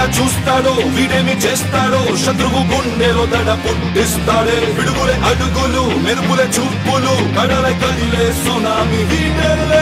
ఎలా చూస్తాడో వీడేమి చేస్తాడో శత్రువు గుండెలో దడ పుట్టిస్తాడే. విడుగులే అడుగులు మెరుపులే చూపులు కడల కదిలే సునామి. వీడలే